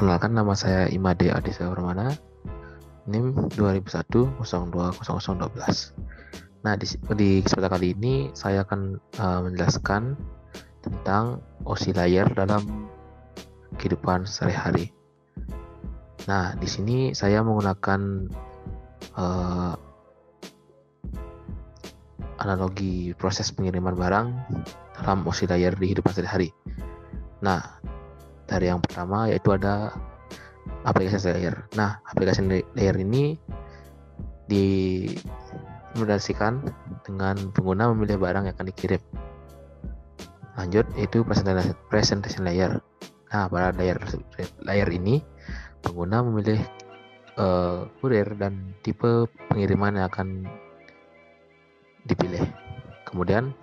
Perkenalkan nama saya Imade Adisa Warmana, NIM 2001 Nah, di, di kesempatan kali ini saya akan uh, menjelaskan tentang OSI layar dalam kehidupan sehari-hari. Nah, di sini saya menggunakan uh, analogi proses pengiriman barang dalam OSI layar di kehidupan sehari-hari. Nah, dari yang pertama yaitu ada aplikasi layer. Nah, aplikasi layer ini dimodasikan dengan pengguna memilih barang yang akan dikirim. Lanjut, itu presentation layer. Nah, pada layer layer ini pengguna memilih uh, kurir dan tipe pengiriman yang akan dipilih. Kemudian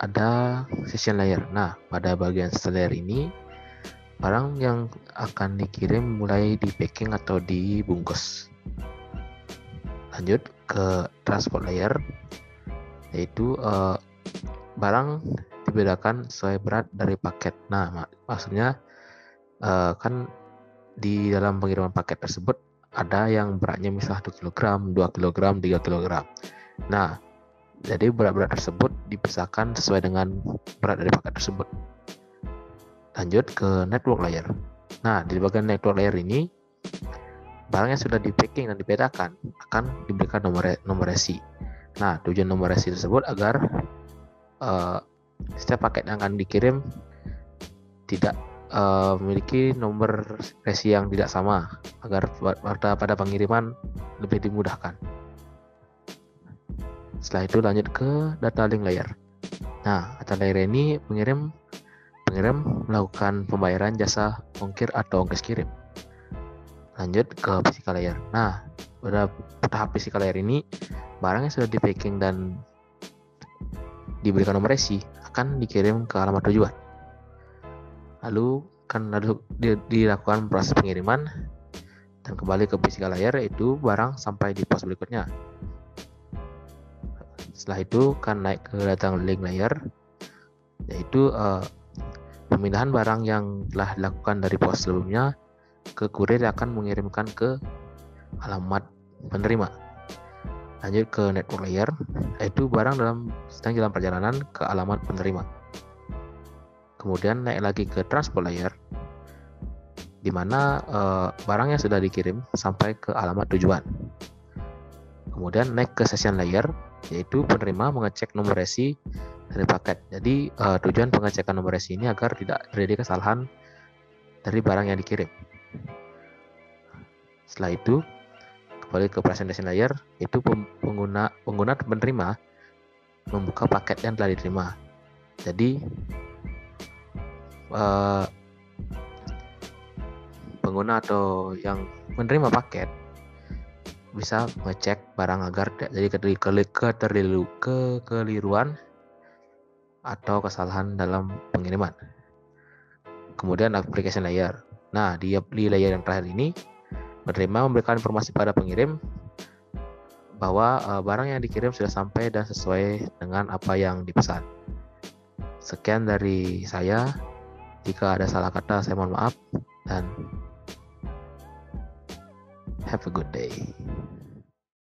ada session layer. Nah, pada bagian layer ini barang yang akan dikirim mulai di packing atau dibungkus. Lanjut ke transport layer, yaitu uh, barang dibedakan sesuai berat dari paket. Nah, mak maksudnya uh, kan di dalam pengiriman paket tersebut ada yang beratnya misalnya 1 kg, 2 kg, 3 kg. Nah, jadi berat-berat tersebut dipisahkan sesuai dengan berat dari paket tersebut lanjut ke network layer. Nah, di bagian network layer ini barang yang sudah di packing dan dibedakan akan diberikan nomor nomor resi. Nah, tujuan nomor resi tersebut agar uh, setiap paket yang akan dikirim tidak uh, memiliki nomor resi yang tidak sama agar pada pada pengiriman lebih dimudahkan. Setelah itu lanjut ke data link layer. Nah, data layer ini pengirim pengirim melakukan pembayaran jasa ongkir atau ongkos kirim. Lanjut ke physical layer. Nah, pada tahap physical layer ini, barang yang sudah di packing dan diberikan nomor resi akan dikirim ke alamat tujuan. Lalu kan lalu dilakukan proses pengiriman dan kembali ke physical layer yaitu barang sampai di pos berikutnya. Setelah itu kan naik ke datang link layer yaitu uh, Pemindahan barang yang telah dilakukan dari pos sebelumnya ke kurir akan mengirimkan ke alamat penerima. Lanjut ke network layer, yaitu barang dalam sedang dalam perjalanan ke alamat penerima. Kemudian naik lagi ke transport layer, di mana e, barang yang sudah dikirim sampai ke alamat tujuan. Kemudian naik ke session layer, yaitu penerima mengecek nomor resi dari paket. Jadi uh, tujuan pengecekan nomor resi ini agar tidak terjadi kesalahan dari barang yang dikirim. Setelah itu kembali ke presentation layer itu pengguna pengguna penerima membuka paket yang telah diterima. Jadi uh, pengguna atau yang menerima paket bisa mengecek barang agar tidak jadi kekeliruan atau kesalahan dalam pengiriman. Kemudian application layer. Nah, di, di layer yang terakhir ini menerima memberikan informasi pada pengirim bahwa uh, barang yang dikirim sudah sampai dan sesuai dengan apa yang dipesan. Sekian dari saya. Jika ada salah kata, saya mohon maaf dan have a good day.